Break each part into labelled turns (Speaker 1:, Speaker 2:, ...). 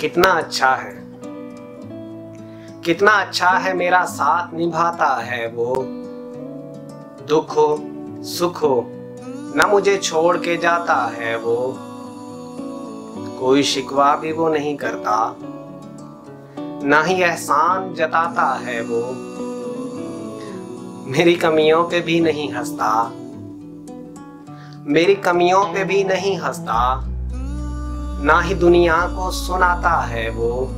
Speaker 1: कितना अच्छा है। कितना अच्छा है मेरा साथ निभाता है वो। दुख हो सुख हो न मुझे छोड़ के जाता है वो। कोई शिकवा भी वो नहीं करता। ना ही एहसान जताता है वो। मेरी कमियों पे भी नहीं हंसता। मेरी कमियों पे भी नहीं हंसता। ना ही दुनिया को सुनाता है वो।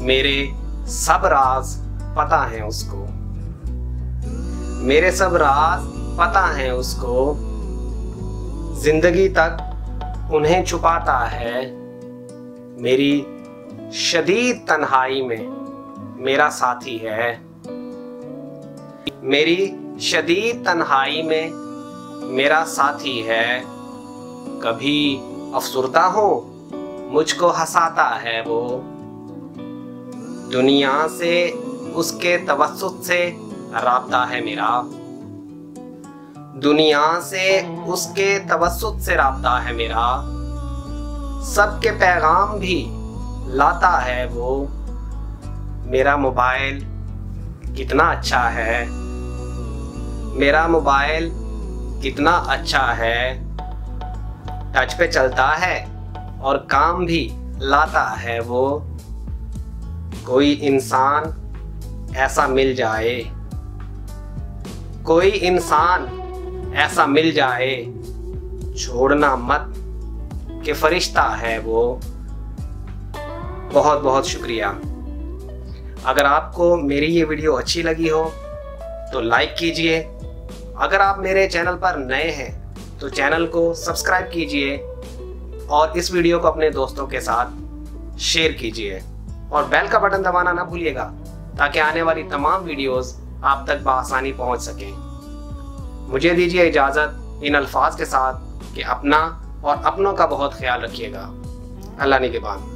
Speaker 1: मेरे सब राज पता है उसको। मेरे सब राज पता है उसको। ज़िंदगी तक उन्हें छुपाता है। मेरी शदीद तन्हाई में मेरा साथी है। मेरी शदीद तन्हाई में मेरा साथी है। कभी अफसुरदा हो, मुझको हंसाता है वो। दुनिया से, उसके तवसुत से राबता है मेरा। दुनिया से, उसके तवसुत से राबता है मेरा। सबके पैगाम भी लाता है वो। मेरा मोबाइल कितना अच्छा है। मेरा मोबाइल कितना अच्छा है। टच पे चलता है और काम भी लाता है वो। कोई इंसान ऐसा मिल जाए। कोई इंसान ऐसा मिल जाए, छोड़ना मत कि फरिश्ता है वो। बहुत बहुत शुक्रिया। अगर आपको मेरी ये वीडियो अच्छी लगी हो तो लाइक कीजिए। अगर आप मेरे चैनल पर नए हैं तो चैनल को सब्सक्राइब कीजिए और इस वीडियो को अपने दोस्तों के साथ शेयर कीजिए और बेल का बटन दबाना ना भूलिएगा, ताकि आने वाली तमाम वीडियोस आप तक बसानी पहुँच सके। मुझे दीजिए इजाज़त इन अल्फाज के साथ कि अपना और अपनों का बहुत ख्याल रखिएगा। अल्लाह ने के बाद।